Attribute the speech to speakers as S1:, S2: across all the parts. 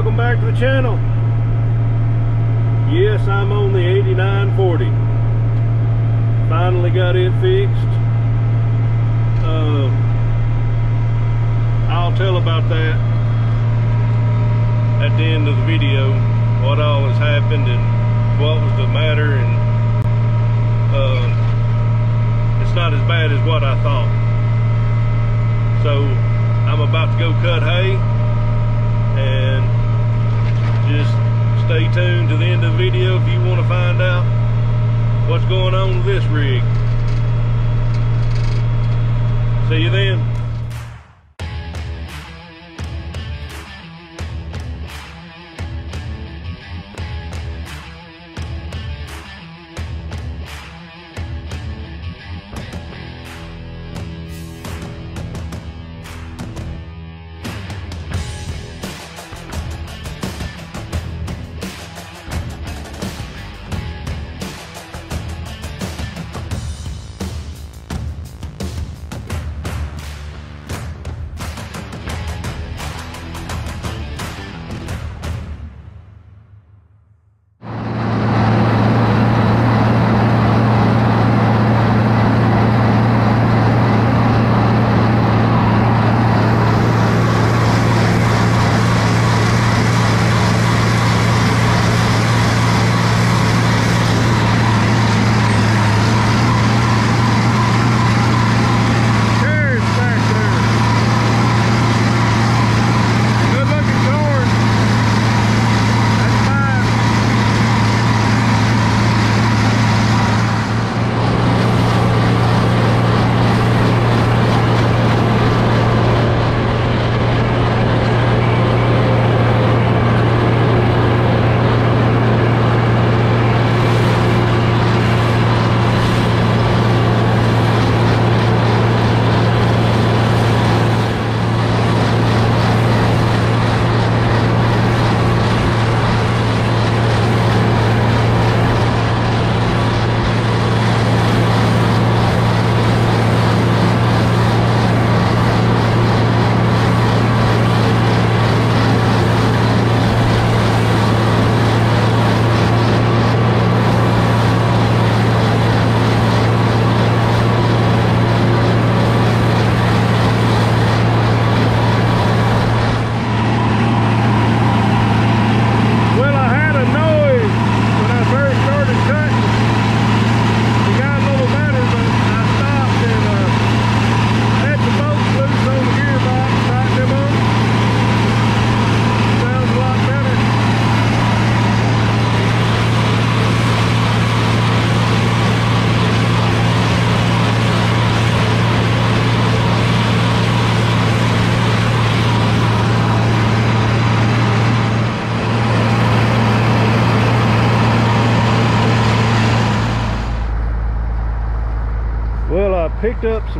S1: welcome back to the channel. Yes, I'm on the 8940. Finally got it fixed. Uh, I'll tell about that at the end of the video, what all has happened and what was the matter and uh, it's not as bad as what I thought. So I'm about to go cut hay and just stay tuned to the end of the video if you want to find out what's going on with this rig. See you then.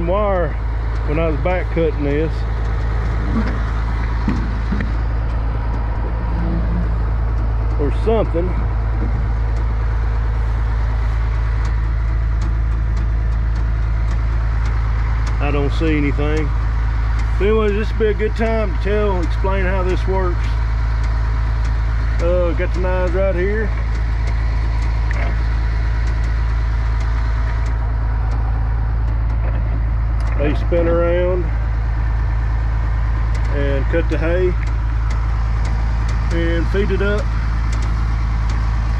S1: Some wire when I was back cutting this. Or something. I don't see anything. But anyways, this will be a good time to tell, explain how this works. Uh, got the knives right here. They spin around and cut the hay and feed it up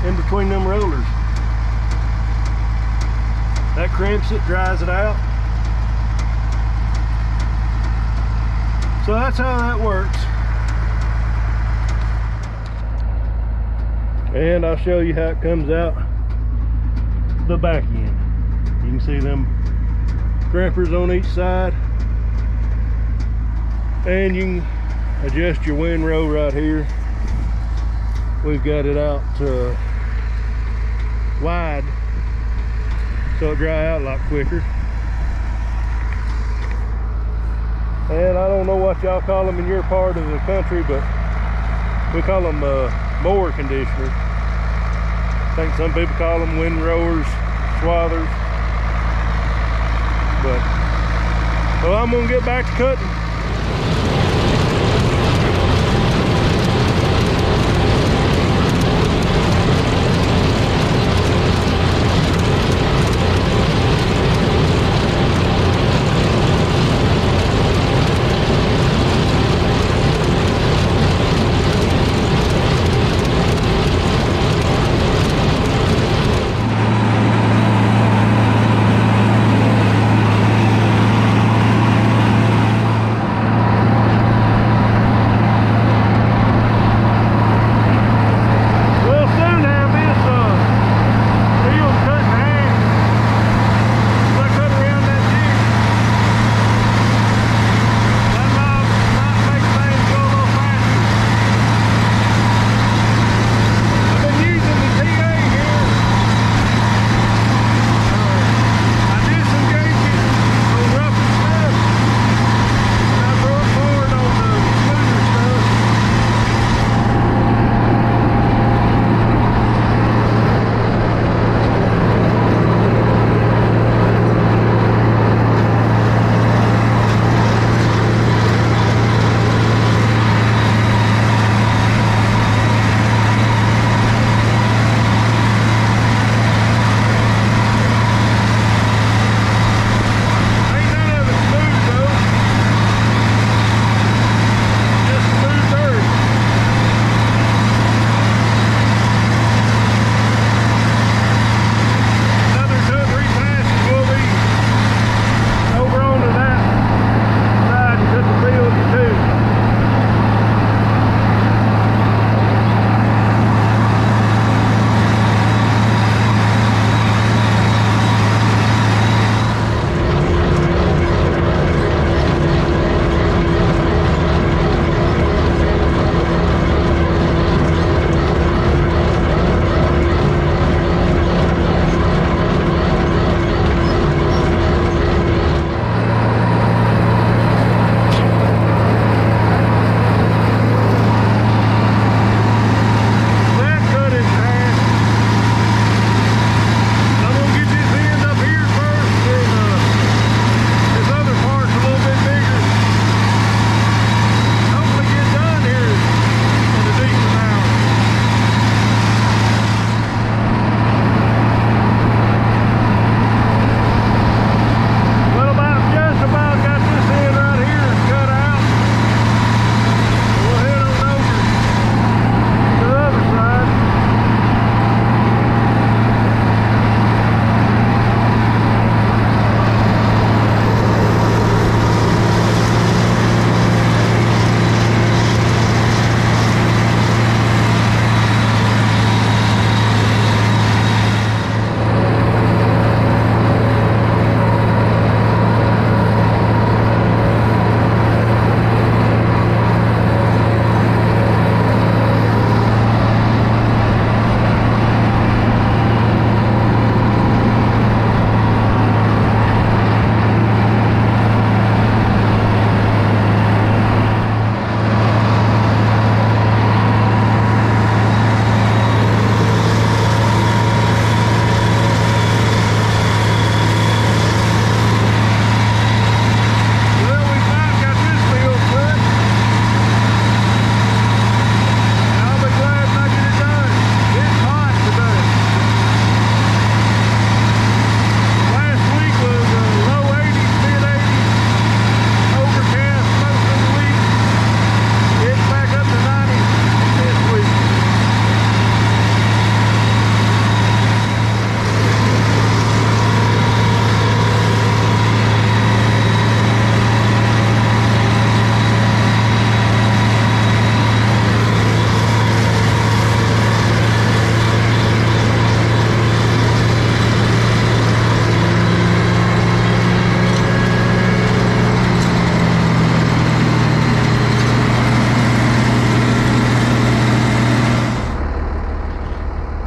S1: in between them rollers. That crimps it, dries it out. So that's how that works. And I'll show you how it comes out the back end. You can see them crimpers on each side. And you can adjust your windrow right here. We've got it out uh, wide so it dry out a lot quicker. And I don't know what y'all call them in your part of the country but we call them uh, mower conditioners. I think some people call them windrowers swathers but well I'm gonna get back to cutting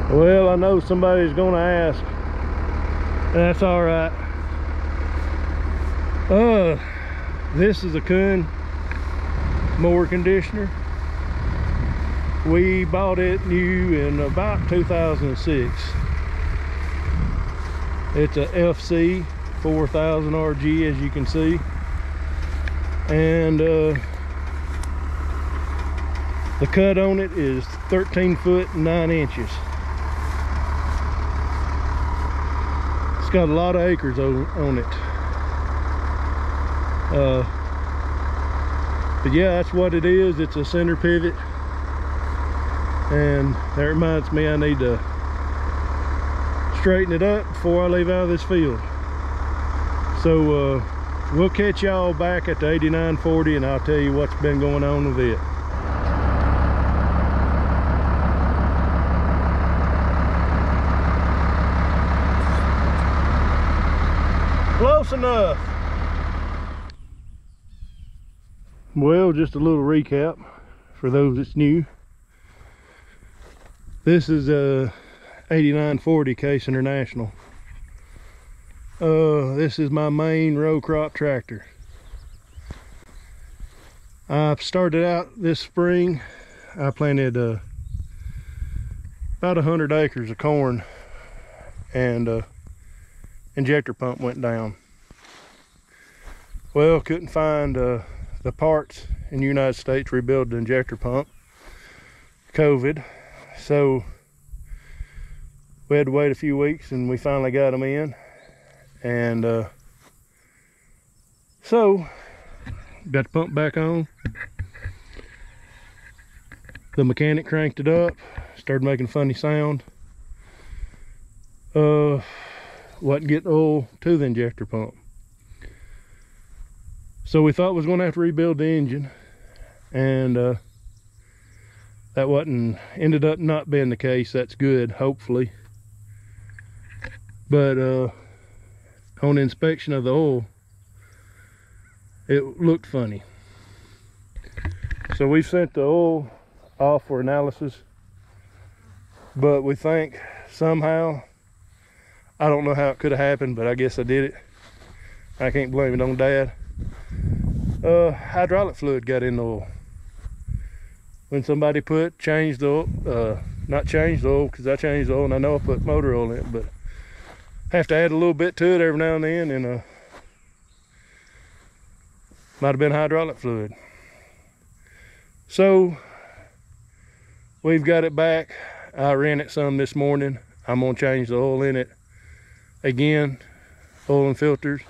S1: know somebody's gonna ask. That's all right. Uh, this is a Kuhn mower conditioner. We bought it new in about 2006. It's a FC 4000 RG as you can see. And uh, the cut on it is 13 foot 9 inches. Got a lot of acres on, on it. Uh, but yeah, that's what it is. It's a center pivot. And that reminds me I need to straighten it up before I leave out of this field. So uh, we'll catch y'all back at the 8940 and I'll tell you what's been going on with it. Enough. Well, just a little recap for those that's new. This is a 8940 Case International. Uh, this is my main row crop tractor. I started out this spring. I planted uh, about 100 acres of corn and uh, injector pump went down. Well, couldn't find uh, the parts in the United States to rebuild the injector pump. COVID. So we had to wait a few weeks and we finally got them in. And uh, so got the pump back on. The mechanic cranked it up, started making funny sound. Uh, wasn't getting oil to the injector pump. So we thought we was gonna have to rebuild the engine and uh, that wasn't, ended up not being the case. That's good, hopefully. But uh, on inspection of the oil, it looked funny. So we've sent the oil off for analysis, but we think somehow, I don't know how it could have happened, but I guess I did it. I can't blame it on dad. Uh, hydraulic fluid got in the oil. When somebody put, changed the oil, uh, not changed the oil, because I changed the oil and I know I put motor oil in it, but have to add a little bit to it every now and then and uh, might have been hydraulic fluid. So we've got it back. I ran it some this morning. I'm gonna change the oil in it again, oil and filters,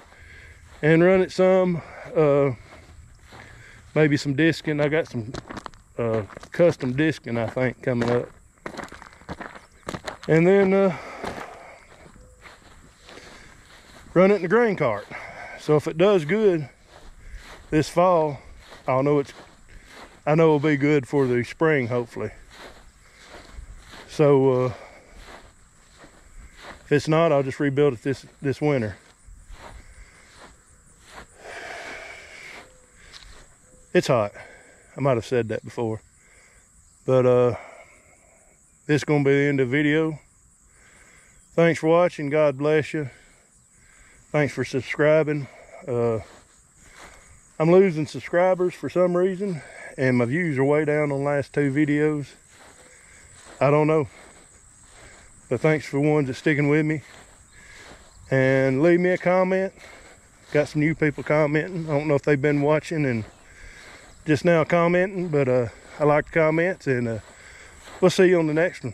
S1: and run it some, uh, maybe some discing. I got some uh, custom discing, I think, coming up. And then uh, run it in the grain cart. So if it does good this fall, I'll know it's, I know it'll be good for the spring, hopefully. So uh, if it's not, I'll just rebuild it this, this winter. It's hot. I might have said that before. But uh, this is going to be the end of the video. Thanks for watching. God bless you. Thanks for subscribing. Uh, I'm losing subscribers for some reason, and my views are way down on the last two videos. I don't know. But thanks for ones that's sticking with me. And leave me a comment. Got some new people commenting. I don't know if they've been watching and just now commenting, but uh, I like the comments, and uh, we'll see you on the next one.